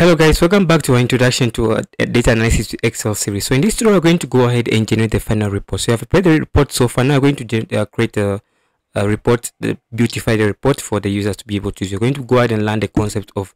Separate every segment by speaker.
Speaker 1: Hello guys, welcome back to our introduction to uh, data analysis Excel series. So in this tutorial, we're going to go ahead and generate the final report. So you have prepared the report so far. Now we're going to uh, create a, a, report, the, beautify the report for the users to be able to use. We're going to go ahead and learn the concept of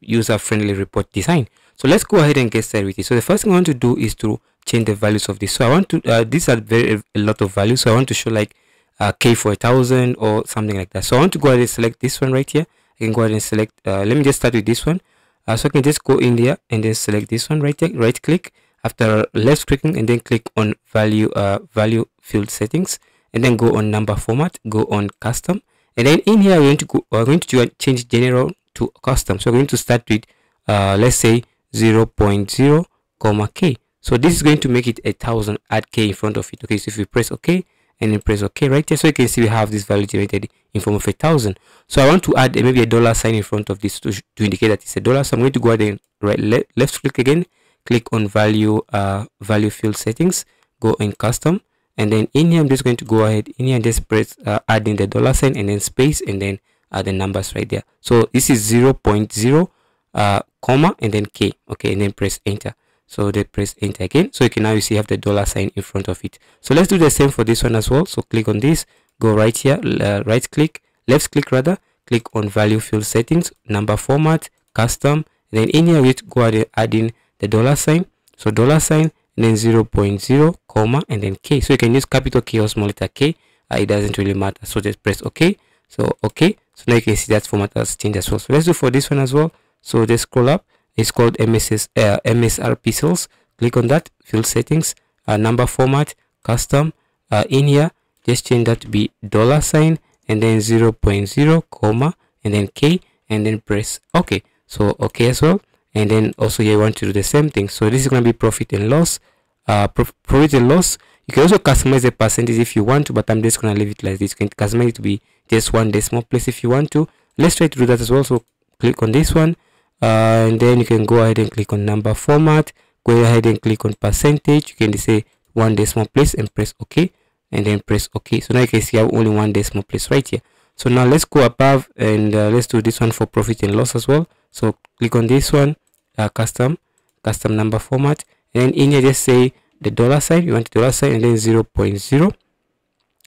Speaker 1: user-friendly report design. So let's go ahead and get started with it. So the first thing I want to do is to change the values of this. So I want to, uh, these are very a lot of values. So I want to show like uh, K for a thousand or something like that. So I want to go ahead and select this one right here. I can go ahead and select, let me just start with this one uh, so I can just go in there and then select this one right right click after left clicking and then click on value uh, value field settings and then go on number format go on custom and then in here we're going to go we're going to change general to custom. So we're going to start with uh, let's say 0 0.0 comma k. So this is going to make it a thousand add k in front of it. Okay so if you press ok and then press ok right here so you can see we have this value generated in form of a thousand. So i want to add maybe a dollar sign in front of this to, to indicate that it's a dollar. So i'm going to go ahead and right le left click again click on value uh value field settings go in custom and then in here i'm just going to go ahead in here and just press uh, the dollar sign and then space and then add the numbers right there. So this is 0 0.0 uh comma and then k okay and then press enter so they press enter again. So you can now you see have the dollar sign in front of it. So let's do the same for this one as well. So click on this. Go right here uh, right click left click rather. Click on value field settings number format custom. Then in here we go ahead and add in the dollar sign. So dollar sign and then 0 0.0 comma and then k. So you can use capital k or small letter k. Uh, it doesn't really matter. So just press ok. So okay so now you can see that format has changed as well. So let's do for this one as well. So just scroll up it's called MSS, uh, MSRP sales. Click on that, field settings, uh, number format, custom. Uh, in here, just change that to be dollar sign and then 0 0.0 comma and then K and then press OK. So OK as well. And then also here, you want to do the same thing. So this is going to be profit and loss. Uh, profit and loss. You can also customize the percentage if you want to, but I'm just going to leave it like this. You can customize it to be just one decimal place if you want to. Let's try to do that as well. So click on this one uh, and then you can go ahead and click on number format. Go ahead and click on percentage. You can say one decimal place and press ok and then press ok. So now you can see I have only one decimal place right here. So now let's go above and uh, let's do this one for profit and loss as well. So click on this one uh, custom custom number format. And in here just say the dollar sign. You want the dollar sign and then 0 0.0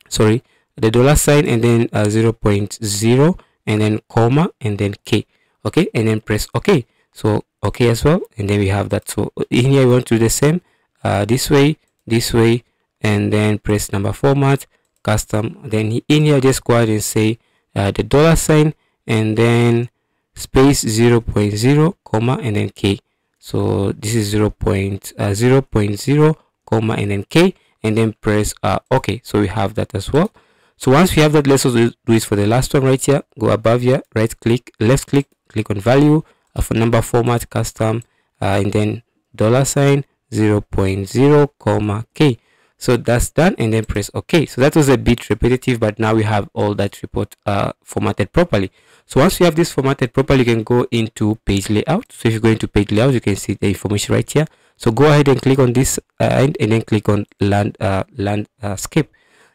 Speaker 1: sorry the dollar sign and then uh, 0 0.0 and then comma and then k okay and then press ok so okay as well and then we have that. So in here we want to do the same. Uh, this way this way and then press number format custom. Then in here just go ahead and say uh, the dollar sign and then space 0 0.0 comma and then k. So this is 0 uh, 0 0.0 comma and then k and then press uh, ok so we have that as well. So once we have that let's also do this for the last one right here. Go above here right click left click click on value of a number format custom uh, and then dollar sign 0 0.0 comma k. So that's done and then press ok so that was a bit repetitive but now we have all that report uh, formatted properly. So once you have this formatted properly you can go into page layout. So if you go into page layout you can see the information right here. So go ahead and click on this uh, and, and then click on land uh, landscape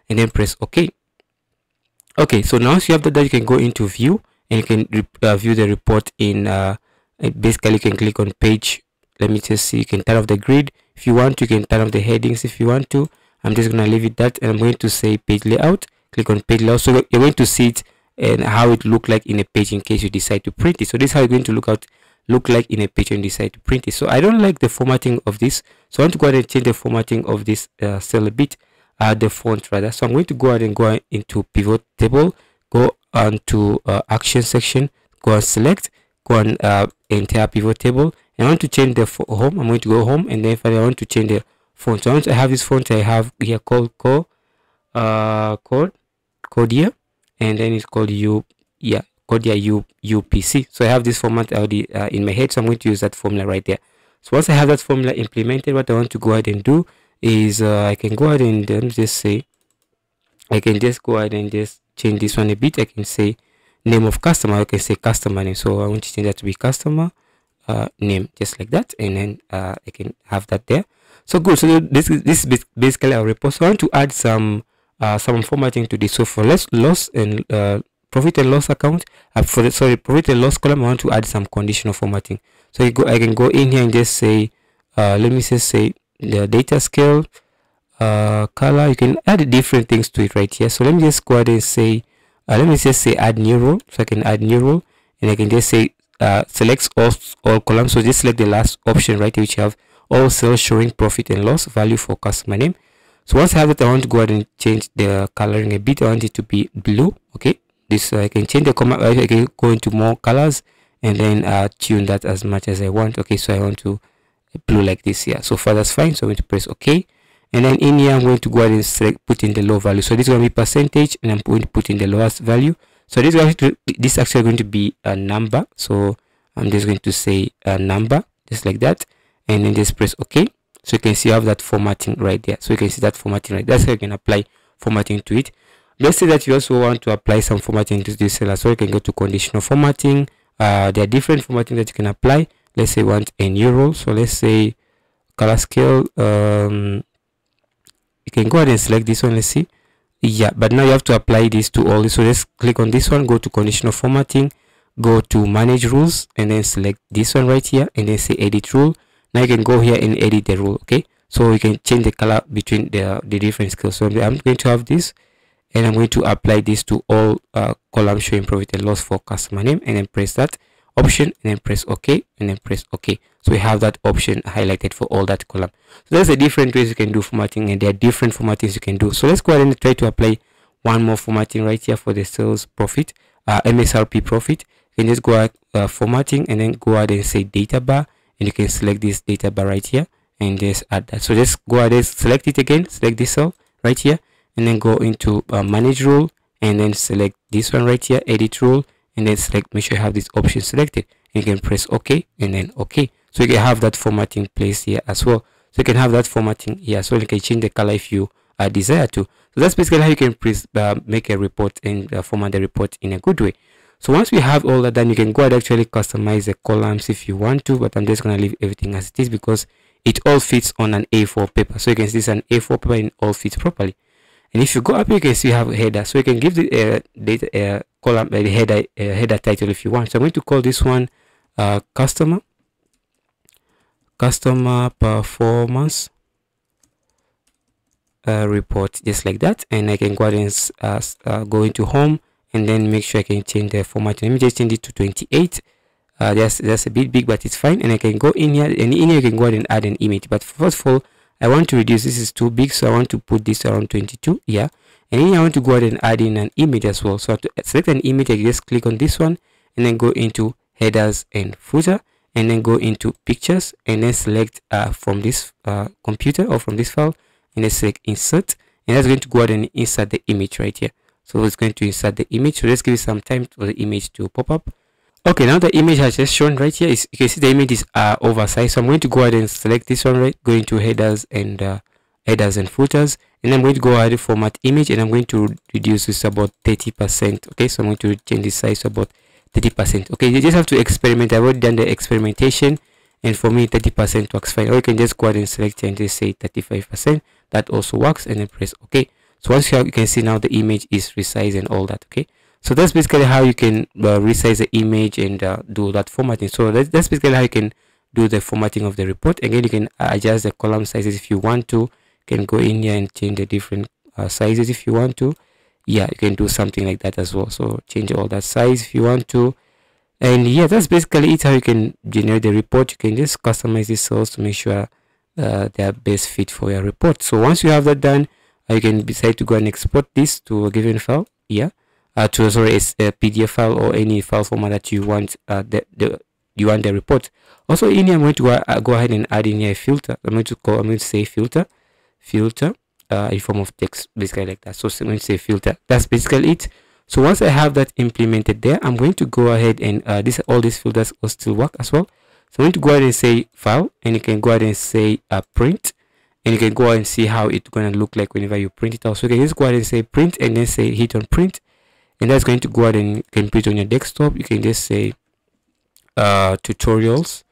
Speaker 1: and then press ok okay so now once you have that you can go into view and you can uh, view the report in uh, basically you can click on page. Let me just see you can turn off the grid. If you want you can turn off the headings if you want to. I'm just gonna leave it that and i'm going to say page layout. Click on page layout. So you're going to see it and how it look like in a page in case you decide to print it. So this is how you're going to look out look like in a page and decide to print it. So i don't like the formatting of this. So i want to go ahead and change the formatting of this uh, cell a bit uh the font rather. So i'm going to go ahead and go into pivot table go onto uh, action section go and select go on uh, entire pivot table. And I want to change the home. I'm going to go home and then finally I want to change the font so once I have this font I have here called code uh code code here and then it's called u yeah code here u upc so I have this format already uh, in my head so I'm going to use that formula right there. So once I have that formula implemented what I want to go ahead and do is uh, I can go ahead and then just say I can just go ahead and just change this one a bit i can say name of customer. I can say customer name. So i want to change that to be customer uh, name just like that. And then uh, i can have that there. So good. So this is this is basically our report. So i want to add some uh, some formatting to this. So for less loss and uh, profit and loss account uh, for the sorry profit and loss column i want to add some conditional formatting. So go i can go in here and just say uh, let me just say the data scale uh, color you can add different things to it right here. So let me just go ahead and say uh, let me just say add new row so i can add new row and i can just say uh, select all, all columns. So just select the last option right which have all cells showing profit and loss value for customer name. So once i have it i want to go ahead and change the coloring a bit. I want it to be blue okay? This uh, i can change the comma i can go into more colors and then uh, tune that as much as i want okay? So i want to blue like this here. So far that's fine. So i'm going to press ok and then in here i'm going to go ahead and select put in the low value. So this is going to be percentage and i'm going to put in the lowest value. So this is actually this actually going to be a number. So i'm just going to say a number just like that. And then just press ok. So you can see I have that formatting right there. So you can see that formatting right that's how you can apply formatting to it. Let's say that you also want to apply some formatting to this cell so you can go to conditional formatting. Uh, there are different formatting that you can apply. Let's say want a new row so let's say color scale um can go ahead and select this one let's see. Yeah but now you have to apply this to all. So let's click on this one go to conditional formatting go to manage rules and then select this one right here and then say edit rule. Now you can go here and edit the rule okay? So you can change the color between the the different scales so i'm going to have this and i'm going to apply this to all uh, columns showing profit and loss for customer name and then press that option and then press ok and then press ok. So we have that option highlighted for all that column. So there's a different ways you can do formatting and there are different formattings you can do. So let's go ahead and try to apply one more formatting right here for the sales profit uh, msrp profit. You can just go ahead uh, formatting and then go ahead and say data bar and you can select this data bar right here and just add that. So just go ahead and select it again select this cell right here and then go into uh, manage rule and then select this one right here edit rule and then select make sure you have this option selected. You can press ok and then ok. So you can have that formatting place here as well. So you can have that formatting here so you can change the color if you uh, desire to. So that's basically how you can press, uh, make a report and uh, format the report in a good way. So once we have all that done you can go ahead actually customize the columns if you want to but i'm just going to leave everything as it is because it all fits on an a4 paper. So you can see it's an a4 paper and all fits properly and if you go up you can see you have a header. So you can give the uh, data uh, column uh, the header uh, header title if you want. So i'm going to call this one uh, customer customer performance uh, report just like that. And i can go ahead and go into home and then make sure i can change the format. Let me just change it to 28 uh, that's that's a bit big but it's fine. And i can go in here and in here you can go ahead and add an image. But first of all I want to reduce this is too big so I want to put this around 22 yeah? And then I want to go ahead and add in an image as well. So to select an image I just click on this one and then go into headers and footer and then go into pictures and then select uh, from this uh, computer or from this file and then select insert and that's going to go ahead and insert the image right here. So it's going to insert the image. So let's give it some time for the image to pop up okay now the image has just shown right here. Is you can see the image is uh, oversized. So i'm going to go ahead and select this one right? Go into headers and uh, headers and footers. And i'm going to go ahead and format image and i'm going to reduce this about 30 percent. Okay so i'm going to change the size to about 30 percent. Okay you just have to experiment. I've already done the experimentation. And for me 30 percent works fine. Or you can just go ahead and select and just say 35 percent. That also works and then press ok so once you, have, you can see now the image is resized and all that okay so that's basically how you can uh, resize the image and uh, do that formatting. So that's, that's basically how you can do the formatting of the report. Again you can adjust the column sizes if you want to. You can go in here and change the different uh, sizes if you want to. Yeah you can do something like that as well. So change all that size if you want to. And yeah that's basically it how you can generate the report. You can just customize these cells to make sure uh, they are best fit for your report. So once you have that done uh, you can decide to go and export this to a given file. Yeah uh, to sorry a, a PDF file or any file format that you want uh, the, the you want the report. Also in here, I'm going to go, uh, go ahead and add in here a filter. I'm going to call, I'm going to say filter, filter, uh, in form of text, basically like that. So I'm going to say filter. That's basically it. So once I have that implemented there, I'm going to go ahead and uh, this all these filters will still work as well. So I'm going to go ahead and say file, and you can go ahead and say uh, print, and you can go ahead and see how it's going to look like whenever you print it out. So you can just go ahead and say print, and then say hit on print, and that's going to go ahead and you can put it on your desktop. You can just say uh, tutorials.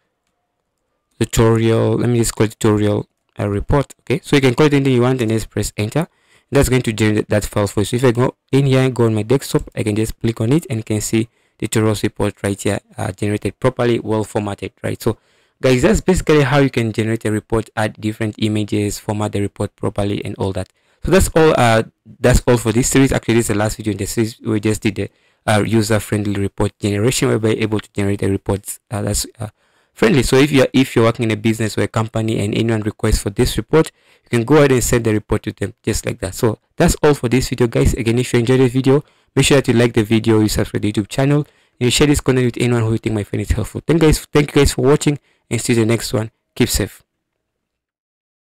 Speaker 1: Tutorial let me just call tutorial uh, report okay? So you can call it anything you want and just press enter. That's going to generate that file for you. So if i go in here and go on my desktop i can just click on it and you can see the tutorials report right here uh, generated properly well formatted right? So guys that's basically how you can generate a report add different images format the report properly and all that so that's all uh that's all for this series. Actually this is the last video in the series. We just did the uh, user-friendly report generation where we're able to generate the reports uh, that's uh, friendly. So if you're if you're working in a business or a company and anyone requests for this report you can go ahead and send the report to them just like that. So that's all for this video guys. Again if you enjoyed the video make sure that you like the video you subscribe to the youtube channel and you share this content with anyone who you think might find it helpful. Thank guys. Thank you guys for watching and see you the next one. Keep safe